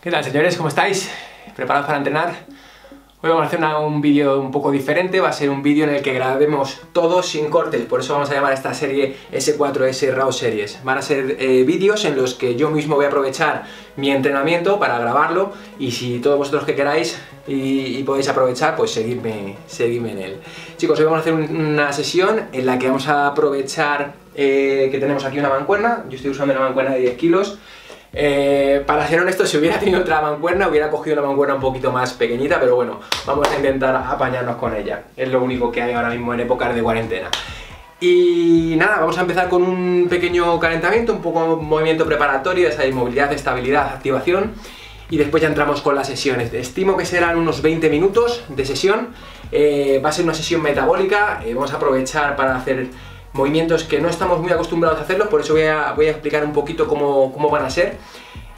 ¿Qué tal señores? ¿Cómo estáis? ¿Preparados para entrenar? Hoy vamos a hacer un vídeo un poco diferente, va a ser un vídeo en el que grabemos todo sin cortes, por eso vamos a llamar a esta serie S4S RAW Series. Van a ser eh, vídeos en los que yo mismo voy a aprovechar mi entrenamiento para grabarlo y si todos vosotros que queráis y, podéis aprovechar, pues seguidme, seguidme en él. Chicos, hoy vamos a hacer una sesión en la que vamos a aprovechar eh, que tenemos aquí una mancuerna, yo estoy usando una mancuerna de 10 kilos, eh, para ser honesto, si hubiera tenido otra mancuerna, hubiera cogido una mancuerna un poquito más pequeñita, pero bueno, vamos a intentar apañarnos con ella. Es lo único que hay ahora mismo en épocas de cuarentena. Y nada, vamos a empezar con un pequeño calentamiento, un poco movimiento preparatorio, esa movilidad, estabilidad, activación. Y después ya entramos con las sesiones. Estimo que serán unos 20 minutos de sesión. Eh, va a ser una sesión metabólica. Eh, vamos a aprovechar para hacer movimientos que no estamos muy acostumbrados a hacerlos, por eso voy a, voy a explicar un poquito cómo, cómo, van a ser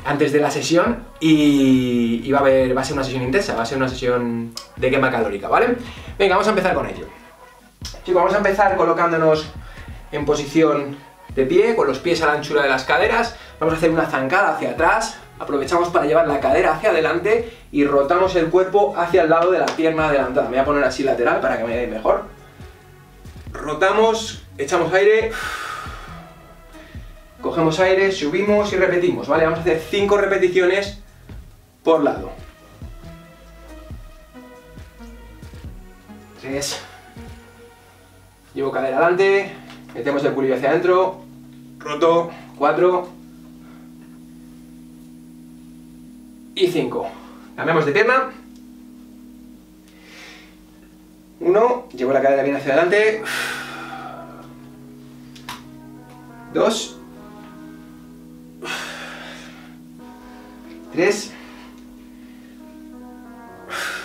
antes de la sesión y, va, a haber, va a ser una sesión intensa, va a ser una sesión de quema calórica, ¿vale? Venga, vamos a empezar con ello. Chicos, vamos a empezar colocándonos en posición de pie, con los pies a la anchura de las caderas, vamos a hacer una zancada hacia atrás, aprovechamos para llevar la cadera hacia adelante y rotamos el cuerpo hacia el lado de la pierna adelantada. Me voy a poner así lateral para que me dé mejor. Rotamos echamos aire, cogemos aire, subimos y repetimos, ¿vale? Vamos a hacer 5 repeticiones por lado. 3. Llevo cadera adelante, metemos el culillo hacia adentro, roto, 4 y 5. Cambiamos de pierna. 1, llevo la cadera bien hacia adelante, dos, tres.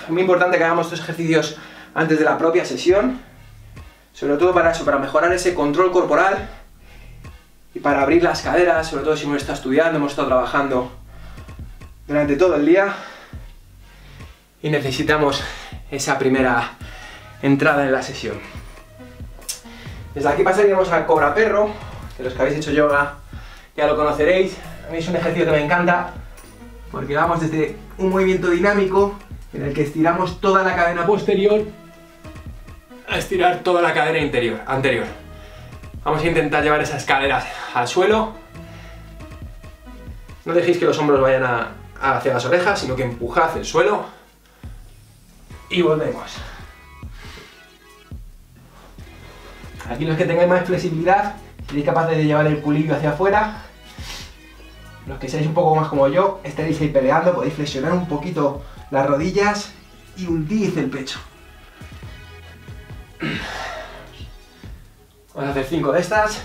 Es muy importante que hagamos estos ejercicios antes de la propia sesión, sobre todo para eso, para mejorar ese control corporal y para abrir las caderas, sobre todo si uno está estudiando, hemos estado trabajando durante todo el día. Y necesitamos esa primera entrada en la sesión. Desde aquí pasaríamos al cobra perro, que los que habéis hecho yoga ya lo conoceréis. A mí es un ejercicio que me encanta porque vamos desde un movimiento dinámico en el que estiramos toda la cadena posterior a estirar toda la cadera interior, anterior. Vamos a intentar llevar esas caderas al suelo. No dejéis que los hombros vayan hacia las orejas, sino que empujad el suelo. Y volvemos. Aquí los que tengáis más flexibilidad, seréis capaces de llevar el culillo hacia afuera. Los que seáis un poco más como yo, estaréis ahí peleando, podéis flexionar un poquito las rodillas y hundir el pecho. Vamos a hacer 5 de estas.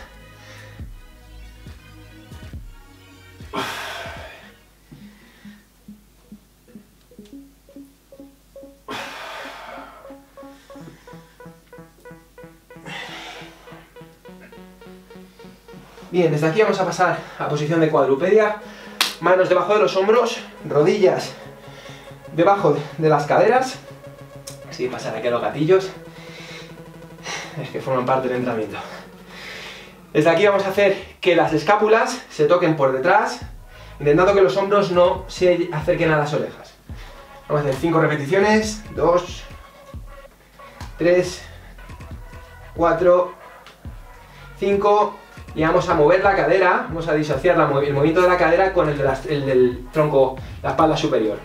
Bien, desde aquí vamos a pasar a posición de cuadrupedia. Manos debajo de los hombros, rodillas debajo de las caderas. Así pasar aquí a los gatillos. Es que forman parte del entrenamiento. Desde aquí vamos a hacer que las escápulas se toquen por detrás, intentando que los hombros no se acerquen a las orejas. Vamos a hacer 5 repeticiones. 2, 3, 4, 5, y vamos a mover la cadera, vamos a disociar el movimiento de la cadera con el, del tronco, la espalda superior.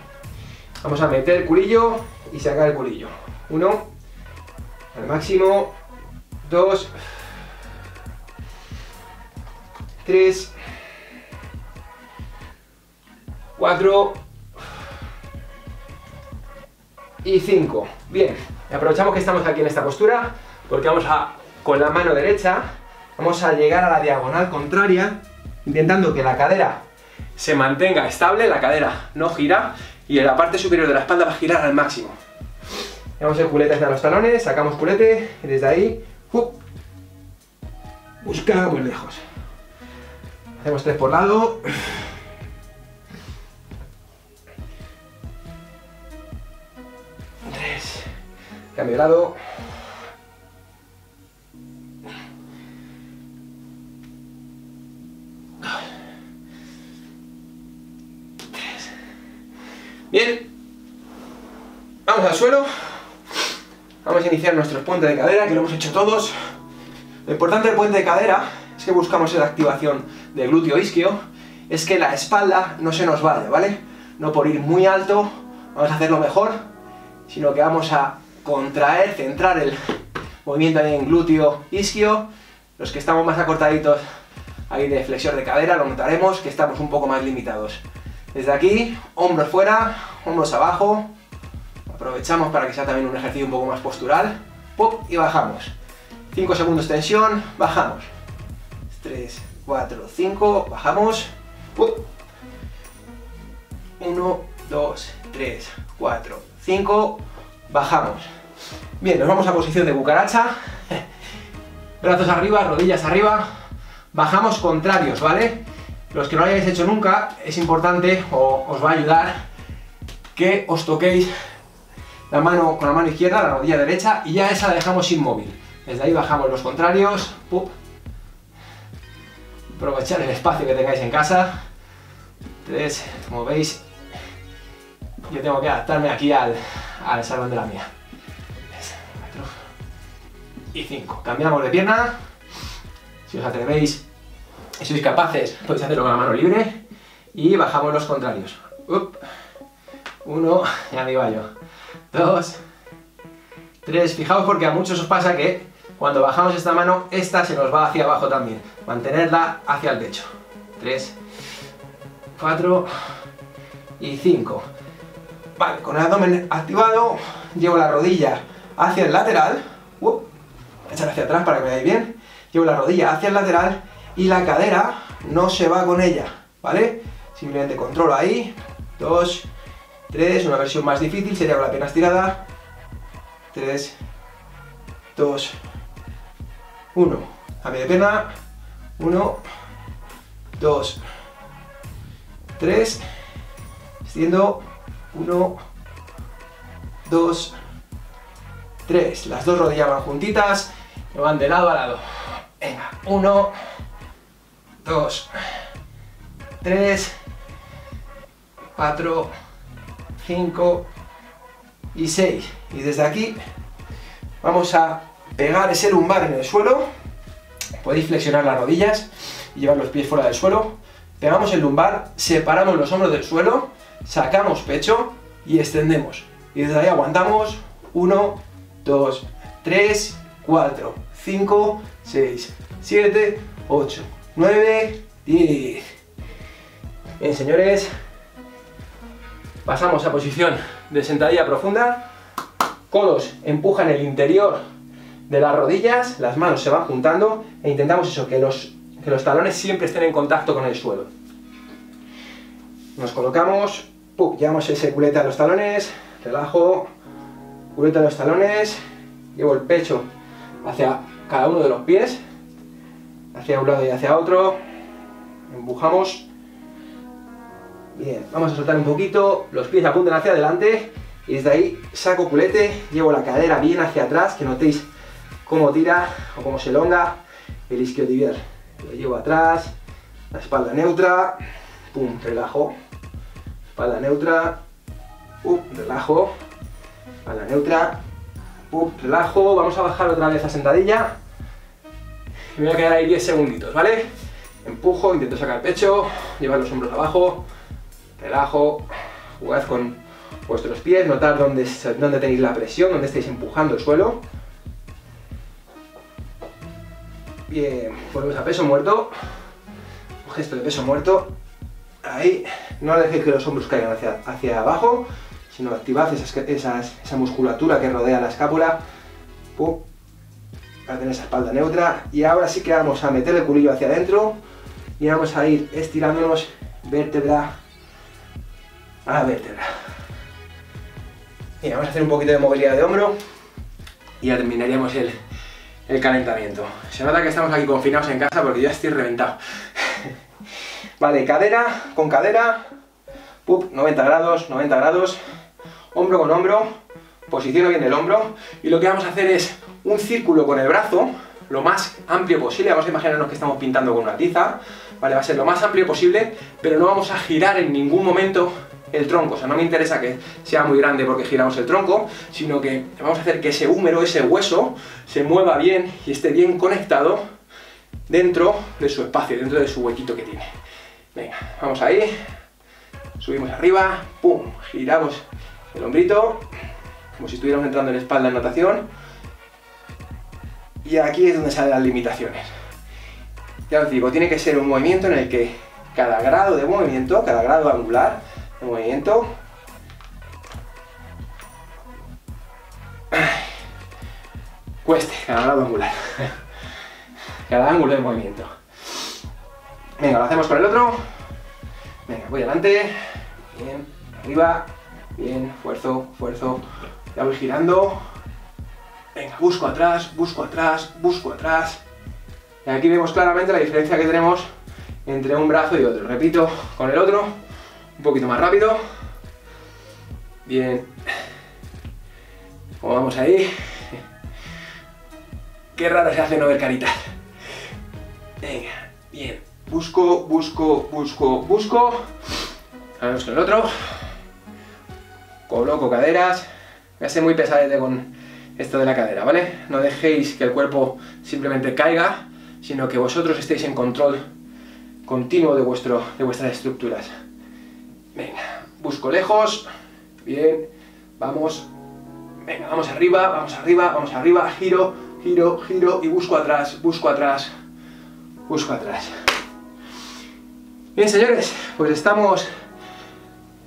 Vamos a meter el culillo y sacar el culillo. Uno, al máximo, dos, tres, cuatro y cinco. Bien, aprovechamos que estamos aquí en esta postura porque vamos a, con la mano derecha, Vamos a llegar a la diagonal contraria, intentando que la cadera se mantenga estable, la cadera no gira, y en la parte superior de la espalda va a girar al máximo. Vamos el culete hacia los talones, sacamos culete, y desde ahí, buscamos lejos. Hacemos tres por lado. Tres. Cambio de lado. Al suelo, vamos a iniciar nuestro puente de cadera, que lo hemos hecho todos. Lo importante del puente de cadera es que buscamos la activación del glúteo isquio, es que la espalda no se nos vaya, ¿vale? No por ir muy alto, vamos a hacerlo mejor, sino que vamos a contraer, centrar el movimiento en glúteo isquio. Los que estamos más acortaditos ahí de flexión de cadera, lo notaremos que estamos un poco más limitados. Desde aquí, hombros fuera, hombros abajo. Aprovechamos para que sea también un ejercicio un poco más postural. ¡Pop! Y bajamos. 5 segundos tensión, bajamos. 3, 4, 5, bajamos. 1, 2, 3, 4, 5, bajamos. Bien, nos vamos a posición de cucaracha. Brazos arriba, rodillas arriba. Bajamos contrarios, ¿vale? Los que no lo hayáis hecho nunca, es importante o os va a ayudar que os toquéis la mano con la mano izquierda, la rodilla derecha, y ya esa la dejamos inmóvil. Desde ahí bajamos los contrarios. Aprovechar el espacio que tengáis en casa. Tres, como veis, yo tengo que adaptarme aquí al, al salón de la mía. y cinco. Cambiamos de pierna. Si os atrevéis si sois capaces, podéis hacerlo con la mano libre y bajamos los contrarios. Uno, ya me iba yo. Dos, tres. Fijaos porque a muchos os pasa que cuando bajamos esta mano, esta se nos va hacia abajo también. Mantenerla hacia el pecho. Tres, cuatro y cinco. Vale, con el abdomen activado, llevo la rodilla hacia el lateral. Uh, echar hacia atrás para que veáis bien. Llevo la rodilla hacia el lateral y la cadera no se va con ella, ¿vale? Simplemente controlo ahí, dos, tres, una versión más difícil sería con la pierna estirada, tres, dos, uno, cambio de pierna, uno, dos, tres, extiendo, uno, dos, tres, las dos rodillas van juntitas, me van de lado a lado, venga, uno, 2, 3, 4, 5 y 6. Y desde aquí vamos a pegar ese lumbar en el suelo. Podéis flexionar las rodillas y llevar los pies fuera del suelo. Pegamos el lumbar, separamos los hombros del suelo, sacamos pecho y extendemos. Y desde ahí aguantamos 1, 2, 3, 4, 5, 6, 7, 8, 9, 10. Bien, señores. Pasamos a posición de sentadilla profunda. Codos empujan el interior de las rodillas, las manos se van juntando e intentamos eso, que los, que los talones siempre estén en contacto con el suelo. Nos colocamos, llevamos ese culete a los talones, relajo, culete a los talones, llevo el pecho hacia cada uno de los pies, hacia un lado y hacia otro, empujamos, bien, vamos a soltar un poquito, los pies apuntan hacia adelante y desde ahí saco culete, llevo la cadera bien hacia atrás, que notéis cómo tira o cómo se elonga el isquiotibial, lo llevo atrás, la espalda neutra, pum, relajo, espalda neutra, pum, relajo, espalda neutra, pum, relajo, vamos a bajar otra vez a sentadilla, me voy a quedar ahí 10 segunditos, ¿vale? Empujo, intento sacar el pecho, llevar los hombros abajo, relajo, jugad con vuestros pies, notad dónde, dónde tenéis la presión, dónde estáis empujando el suelo. Bien, volvemos a peso muerto, un gesto de peso muerto, ahí, no dejéis que los hombros caigan hacia, hacia abajo, sino activad esa musculatura que rodea la escápula, Pum. Para tener esa espalda neutra. Y ahora sí que vamos a meter el culillo hacia adentro. Y vamos a ir estirándonos vértebra a vértebra. Y vamos a hacer un poquito de movilidad de hombro y ya terminaríamos el, calentamiento. Se nota que estamos aquí confinados en casa porque ya estoy reventado. vale, cadera con cadera, 90 grados, 90 grados, hombro con hombro, posiciono bien el hombro y lo que vamos a hacer es un círculo con el brazo, lo más amplio posible, vamos a imaginarnos que estamos pintando con una tiza, ¿vale? Va a ser lo más amplio posible, pero no vamos a girar en ningún momento el tronco, o sea, no me interesa que sea muy grande porque giramos el tronco, sino que vamos a hacer que ese húmero, ese hueso, se mueva bien y esté bien conectado dentro de su espacio, dentro de su huequito que tiene. Venga, vamos ahí, subimos arriba, pum, giramos el hombrito, como si estuviéramos entrando en espalda en natación, y aquí es donde salen las limitaciones. Ya os digo, tiene que ser un movimiento en el que cada grado de movimiento, cada grado angular de movimiento, cueste cada grado angular, cada ángulo de movimiento. Venga, lo hacemos con el otro. Venga, voy adelante, bien, arriba, bien, esfuerzo, esfuerzo, ya voy girando. Venga, busco atrás, busco atrás, busco atrás. Y aquí vemos claramente la diferencia que tenemos entre un brazo y otro. Repito con el otro, un poquito más rápido. Bien. Como vamos ahí. Qué raro se hace no ver caritas. Venga, bien. Busco, busco, busco, busco. Vamos con el otro. Coloco caderas. Me hace muy pesadete con esto de la cadera, ¿vale? No dejéis que el cuerpo simplemente caiga, sino que vosotros estéis en control continuo de, vuestro, de vuestras estructuras. Venga, busco lejos, bien, vamos, venga, vamos arriba, vamos arriba, vamos arriba, giro, giro, giro y busco atrás, busco atrás, busco atrás. Bien, señores, pues estamos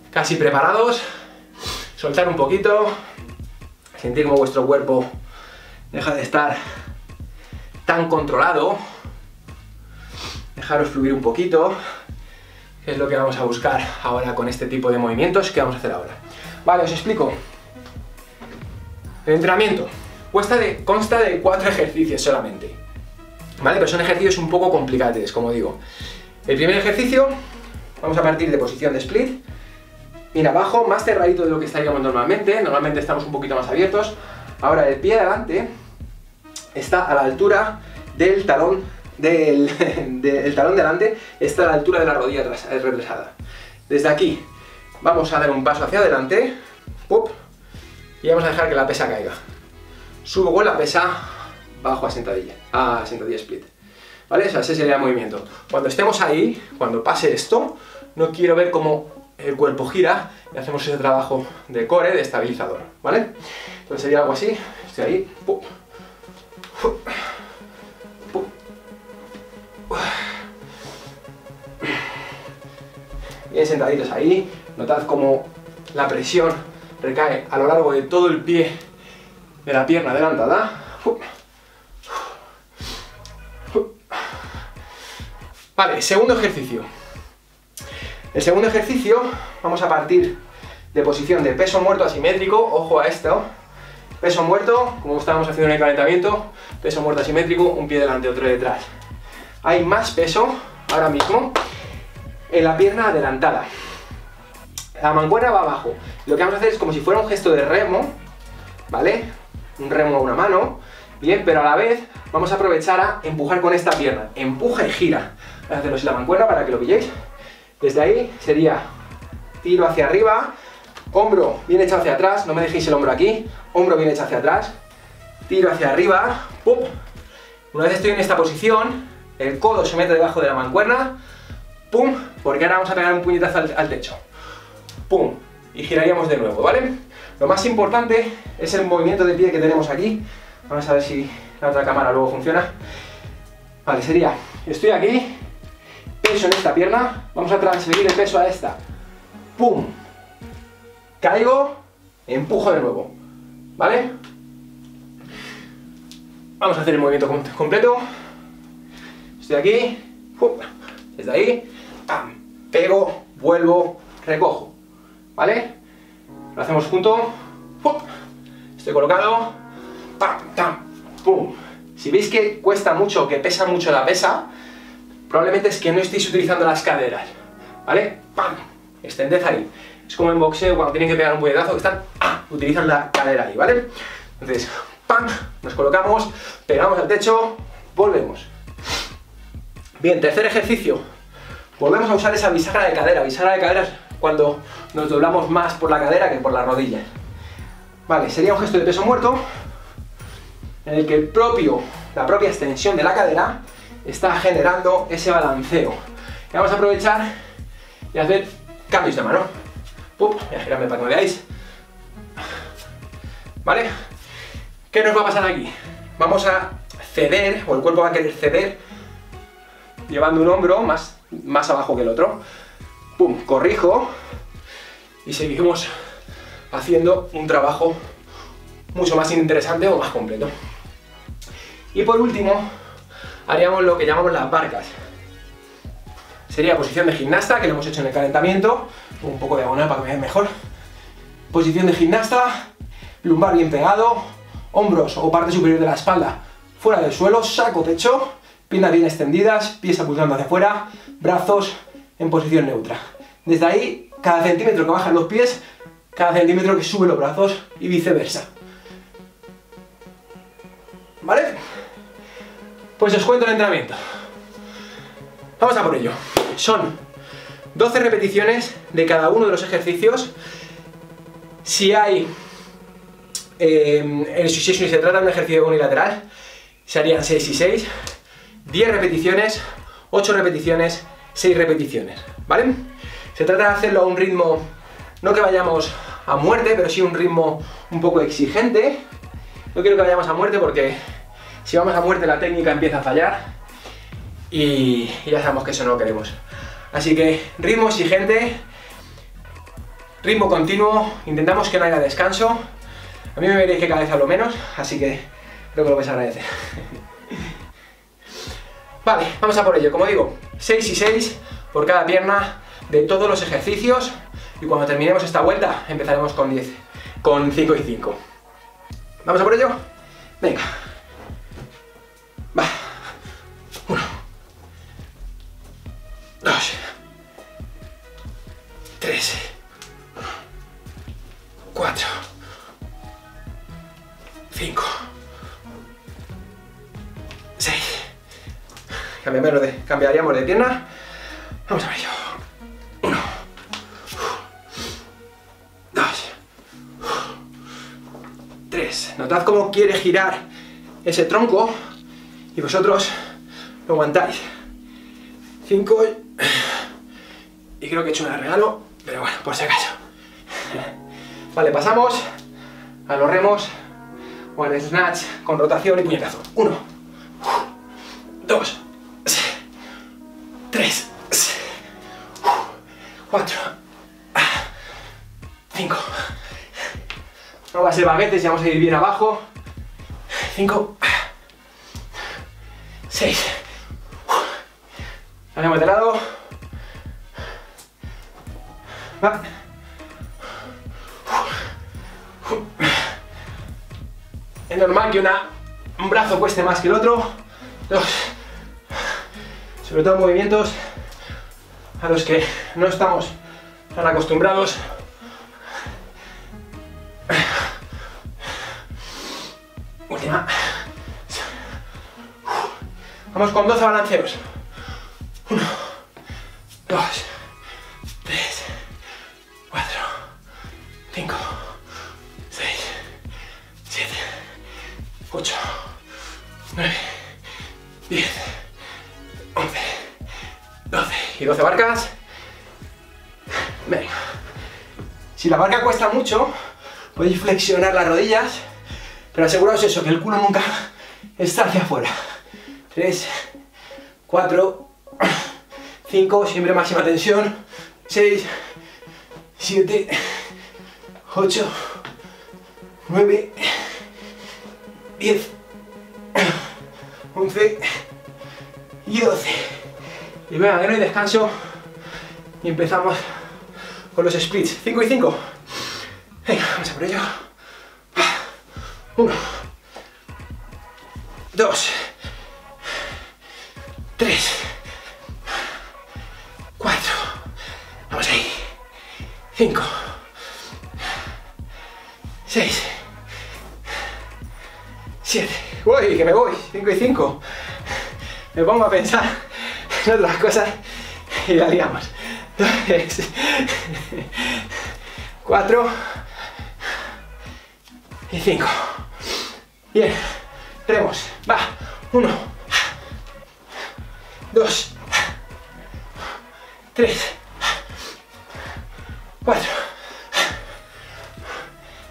casi preparados. Soltar un poquito, sentir como vuestro cuerpo deja de estar tan controlado, dejaros fluir un poquito, es lo que vamos a buscar ahora con este tipo de movimientos que vamos a hacer ahora. Vale, os explico. El entrenamiento consta de, cuatro ejercicios solamente, ¿vale? Pero son ejercicios un poco complicados, como digo. El primer ejercicio, vamos a partir de posición de split, Mira, abajo, más cerradito de lo que estaríamos normalmente, normalmente estamos un poquito más abiertos. Ahora el pie de adelante está a la altura del talón del el talón delante, está a la altura de la rodilla retrasada. Desde aquí vamos a dar un paso hacia adelante, y vamos a dejar que la pesa caiga. Subo con la pesa, bajo a sentadilla, a sentadilla split. ¿Vale? ese sería el movimiento. Cuando estemos ahí, cuando pase esto, no quiero ver cómo el cuerpo gira y hacemos ese trabajo de core, de estabilizador, ¿vale? Entonces sería algo así, estoy ahí, bien sentaditos ahí, notad como la presión recae a lo largo de todo el pie de la pierna adelantada. Vale, segundo ejercicio. El segundo ejercicio, vamos a partir de posición de peso muerto asimétrico, ojo a esto, peso muerto, como estábamos haciendo en el calentamiento, peso muerto asimétrico, un pie delante, otro detrás. Hay más peso, ahora mismo, en la pierna adelantada. La mancuerna va abajo. Lo que vamos a hacer es como si fuera un gesto de remo, ¿vale? Un remo a una mano, bien, pero a la vez vamos a aprovechar a empujar con esta pierna. Empuja y gira. Voy a hacerlo la mancuerna para que lo pilléis. Desde ahí sería tiro hacia arriba, hombro bien echado hacia atrás, no me dejéis el hombro aquí, hombro bien echado hacia atrás, tiro hacia arriba. Una vez estoy en esta posición, el codo se mete debajo de la mancuerna, ¡pum! Porque ahora vamos a pegar un puñetazo al, techo, ¡pum! Y giraríamos de nuevo, ¿vale? Lo más importante es el movimiento de pie que tenemos aquí. Vamos a ver si la otra cámara luego funciona. Vale, sería, estoy aquí, peso en esta pierna, vamos a transferir el peso a esta. ¡Pum! Caigo, empujo de nuevo. ¿Vale? Vamos a hacer el movimiento completo. Estoy aquí, desde ahí, ¡pam! pego, vuelvo, recojo. ¿Vale? Lo hacemos junto. Estoy colocado. ¡Pam! ¡Tam! ¡Pum! Si veis que cuesta mucho, que pesa mucho la pesa, probablemente es que no estéis utilizando las caderas, ¿vale? ¡Pam! Extended ahí. Es como en boxeo cuando tienen que pegar un puñetazo, que están, ¡ah! utilizan la cadera ahí, ¿vale? Entonces, ¡pam! Nos colocamos, pegamos al techo, volvemos. Bien, tercer ejercicio. Volvemos a usar esa bisagra de cadera. Bisagra de cadera cuando nos doblamos más por la cadera que por la rodilla. Vale, sería un gesto de peso muerto en el que el propio, la propia extensión de la cadera está generando ese balanceo. Y vamos a aprovechar y hacer cambios de mano. Voy a girarme para que me veáis. ¿Vale? ¿Qué nos va a pasar aquí? Vamos a ceder, o el cuerpo va a querer ceder, llevando un hombro más, más abajo que el otro. Pum, corrijo y seguimos haciendo un trabajo mucho más interesante o más completo. Y por último, haríamos lo que llamamos las barcas. Sería posición de gimnasta, que lo hemos hecho en el calentamiento, un poco de diagonal para que me mejor. Posición de gimnasta, lumbar bien pegado, hombros o parte superior de la espalda fuera del suelo, saco pecho, piernas bien extendidas, pies apuntando hacia afuera, brazos en posición neutra. Desde ahí, cada centímetro que bajan los pies, cada centímetro que sube los brazos y viceversa. ¿Vale? Pues os cuento el entrenamiento. Vamos a por ello. Son 12 repeticiones de cada uno de los ejercicios. Si hay... Eh, en el se trata de un ejercicio unilateral, serían 6 y 6. 10 repeticiones, 8 repeticiones, 6 repeticiones. ¿Vale? Se trata de hacerlo a un ritmo, no que vayamos a muerte, pero sí un ritmo un poco exigente. No quiero que vayamos a muerte porque si vamos a muerte la técnica empieza a fallar y, ya sabemos que eso no lo queremos. Así que ritmo exigente, ritmo continuo, intentamos que no haya descanso. A mí me veréis que cada vez hablo menos, así que creo que lo vais a agradecer. vale, vamos a por ello. Como digo, 6 y 6 por cada pierna de todos los ejercicios y cuando terminemos esta vuelta empezaremos con 10, con 5 y 5. ¿Vamos a por ello? Venga. Va. Uno. Dos. Cambiaríamos de, cambiaríamos de pierna. Vamos a ello. Uno. Dos. Tres. Notad cómo quiere girar ese tronco y vosotros lo aguantáis. 5 y creo que he hecho un regalo, pero bueno, por si acaso. Vale, pasamos a los remos o al snatch con rotación y puñetazo. 1, 2, Ya vamos a ir bien abajo. 5, 6. Cambiamos de lado. Va. Es normal que una, un brazo cueste más que el otro. Dos. Sobre todo movimientos a los que no estamos tan acostumbrados. Vamos con 12 balanceos. 1, 2, 3, 4, 5, 6, 7, 8, 9, 10, 11, 12. Y 12 barcas. Venga. Si la barca cuesta mucho, podéis flexionar las rodillas, pero aseguraos eso, que el culo nunca está hacia afuera. 3, 4, 5, siempre máxima tensión, 6, 7, 8, 9, 10, 11 y 12. Y venga, que no hay descanso y empezamos con los splits. 5 y 5. Venga, vamos a por ello. 1, 2, 3, 4, vamos ahí, 5, 6, 7, uy, que me voy, 5 y 5, me pongo a pensar en otras cosas y la liamos. tres, cuatro. Y cinco. Bien, remos, va, uno, dos, tres, cuatro,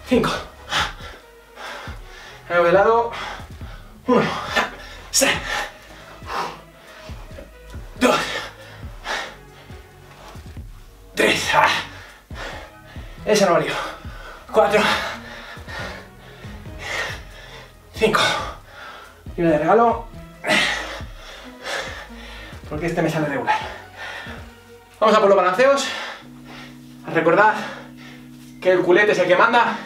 cinco. Vamos de lado, uno, dos, tres, esa no valió, cuatro, cinco, y me regalo, porque este me sale regular. Vamos a por los balanceos, recordad que el culete es el que manda,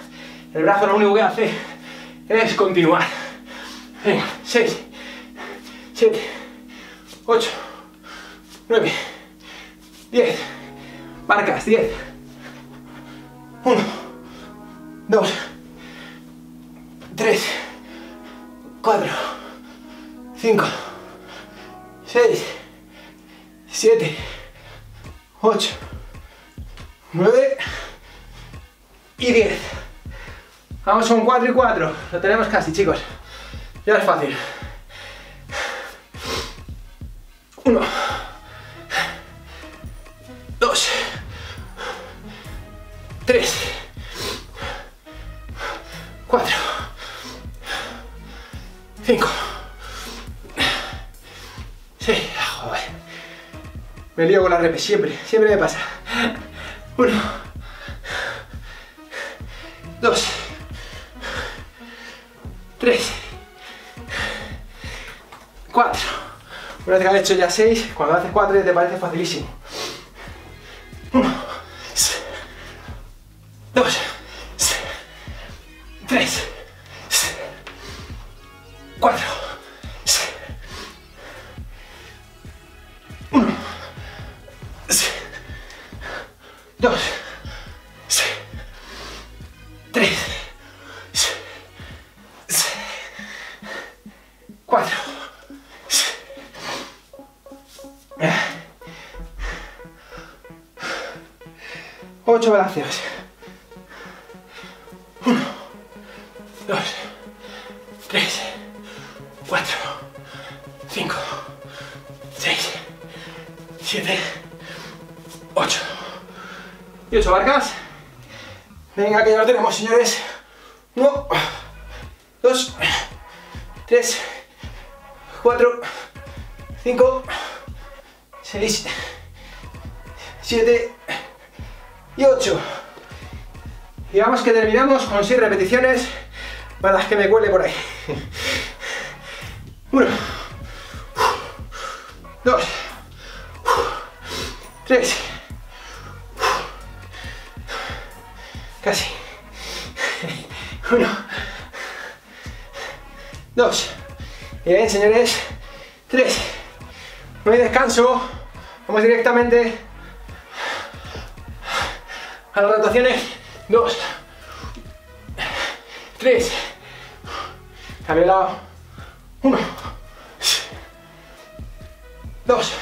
el brazo lo único que hace es continuar. Venga, 6, 7, 8, 9, 10, marcas, 10, 1, 2, 3, 4, 5, 6, 7, 8, 9 y 10. Vamos con 4 y 4. Lo tenemos casi, chicos. Ya es fácil. Siempre, siempre me pasa. 1, 2, 3, 4. Una vez que has hecho ya 6, cuando haces 4 ya te parece facilísimo. Balanceos. 1, 2, 3, 4, 5, 6, 7, 8. Y 8 barcas. Venga, que ya lo tenemos, señores. 1, 2, 3, 4, 5, 6, 7 y 8. Y vamos que terminamos con 6 repeticiones para las que me cuele por ahí. 1, 2, 3, casi. 1, 2, bien señores, 3, no hay descanso, vamos directamente a las rotaciones. 2, 3, cambio de lado. 1, 2,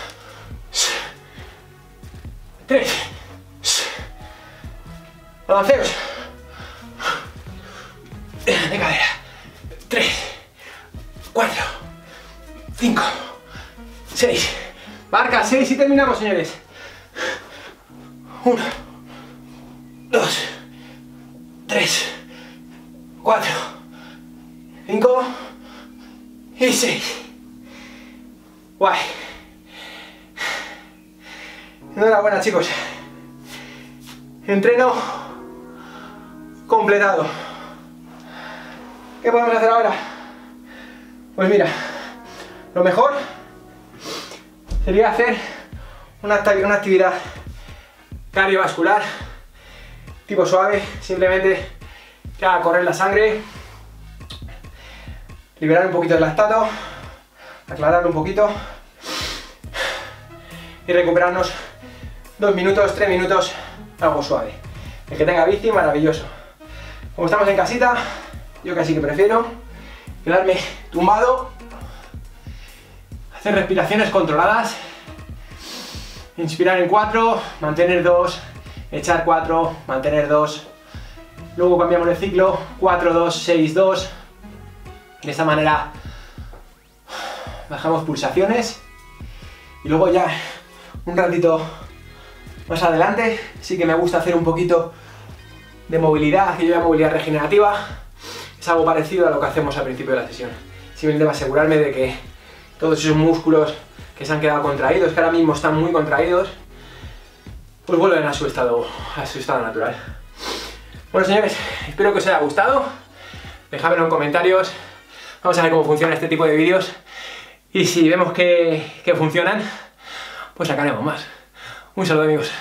3, balanceos. De cadera. 3, 4, 5, 6. Marca 6 y terminamos, señores. 1, 2, 3, 4, 5 y 6. Guay. Enhorabuena, chicos. Entreno completado. ¿Qué podemos hacer ahora? Pues mira, lo mejor sería hacer una, una actividad cardiovascular tipo suave, simplemente haga correr la sangre, liberar un poquito el lactato, aclarar un poquito y recuperarnos dos minutos, tres minutos, algo suave. El que tenga bici, maravilloso. Como estamos en casita, yo casi que prefiero quedarme tumbado, hacer respiraciones controladas Inspirar en 4, mantener 2, echar 4, mantener 2. Luego cambiamos el ciclo, 4, 2, 6, 2. De esta manera bajamos pulsaciones. Y luego ya un ratito más adelante, sí que me gusta hacer un poquito de movilidad, que yo llamo movilidad regenerativa. Es algo parecido a lo que hacemos al principio de la sesión. Simplemente para asegurarme de que todos esos músculos que se han quedado contraídos, que ahora mismo están muy contraídos, pues vuelven a su estado, a su estado natural. Bueno señores, espero que os haya gustado. Dejadmelo en comentarios. Vamos a ver cómo funciona este tipo de vídeos. Y si vemos que, que funcionan, pues sacaremos más. Un saludo amigos.